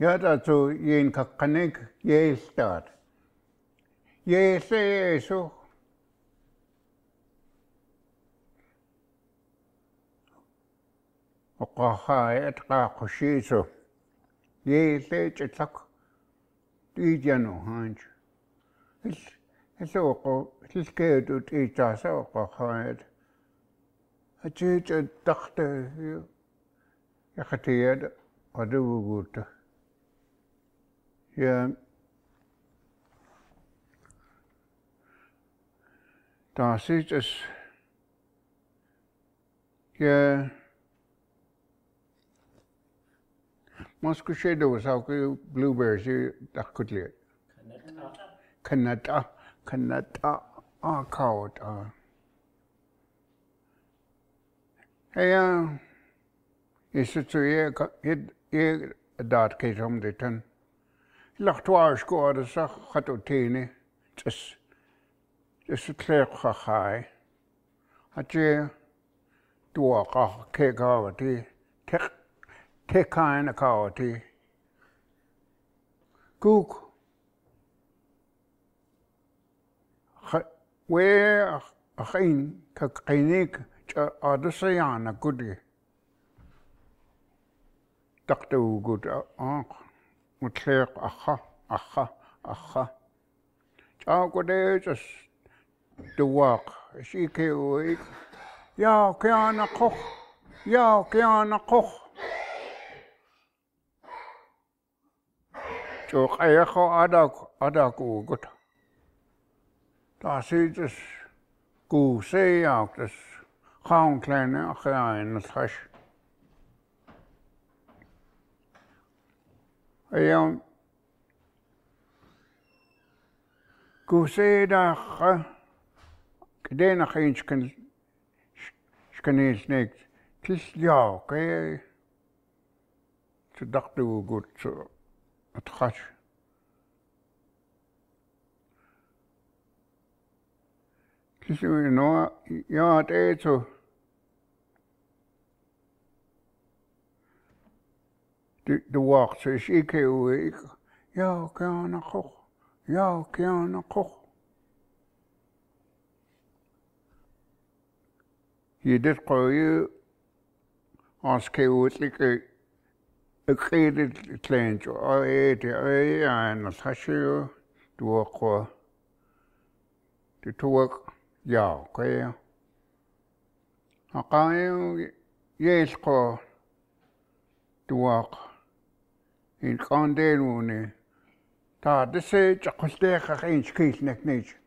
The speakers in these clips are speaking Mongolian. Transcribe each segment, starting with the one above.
Jada zu jen kakkanik jeeltaat. Jeese Jeesu. Oqahaet qaaqushiisu. Jeese chitlak. Tiijanu hanch. Illuuqu ilkeedut iitaasa oqahaet. Achiit taqta yaqatiyad aduguguutta. Here Darcy's is here Moscow shadow was how blueberries you that could lead. Canada. Canada. Ah, cowed. Ah. Hey, uh, it's a two year, it, it, that case home turn. Lahtuarskoa sa khatutini tis tis tleqakhai. Hachi tuaqa kekawati tek tekaina kawati. Kuk we akhin kakqinik cha adasayana kudi. Takta ugut aanqa мутсеэк арра арра арра таакулеэсас туаақ сикеуик яа кианақор яа кианақор чоқаяқо адаак адаакуугут таасиитас куусеяактас хаунклэне ахиаиннэлхаш Ayon. Kusedacha. Kdena khinchkan. Shkanisnik. Tisliao. Kaya. Tadaktu gut. Atkash. Tisliao. Yaat eto. Yaat eto. Ayan. Kusedacha. Kdena geen skan skanees niks. Het is ja, kijk. Ze dachten hoe goed zo. Het in kan deelwonen. Daar de zee, ik was tegen geen skiet, nek niet.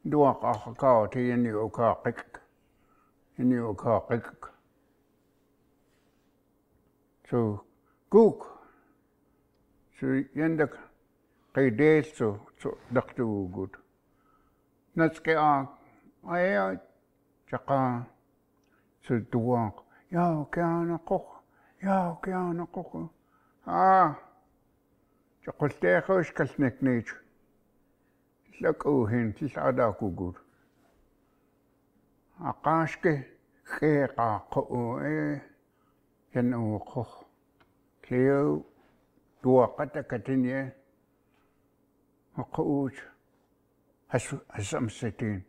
Doe ik al gekoud hier in die ook al ik. Ik. Ik. Natske a ay ik. Ja, oké, aan آه، ها تقلتي خوش كسنك نيج لك اوهن تسعدا كوغور عقاشك خيقا قو إيه ينو خخ كيو توقتك تنيه وقوج هس هسمستين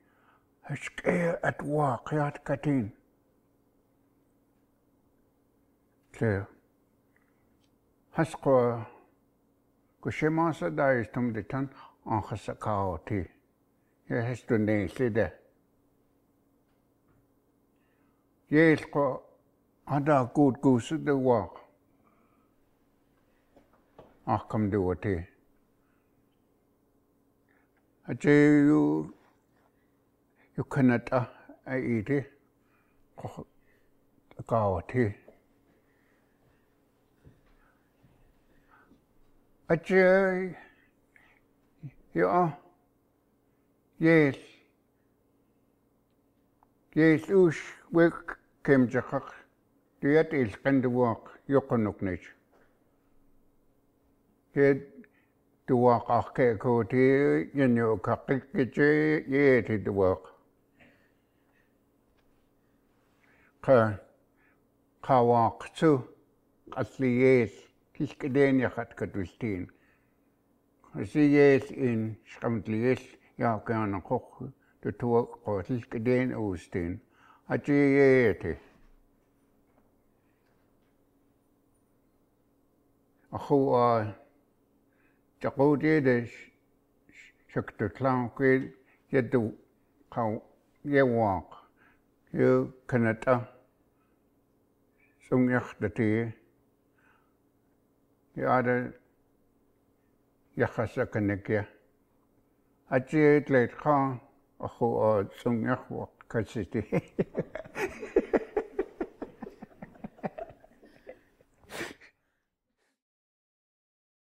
هشكي أتواقيات كتين تليه ہس کو سے دا اسٹم دن آخ سکھا تھی۔ یہ حست نہیں اسے دے اس کو آدھا کو سد آخم دے و تھی۔ کھن تھا کاوٹ Atje, ja, yes, yes, us, wek, kem jakak, diat is kende wak, yokonok nich. Het, de wak akke ko ti, yen yo kakik kitje, ye ti de wak. Ka, ka wak tu, asli yes, килкалианиақат катултиин асигээл ин скамтлигэл яакаанеқоқ тутуа qootилкалиан уустиин атиеяти ахуа тaqutiilis сактутлаанкуил яту қау яваақ ю каната jada yaxasakanikya achiit leitqa aqu a tsumyaqwa kasiti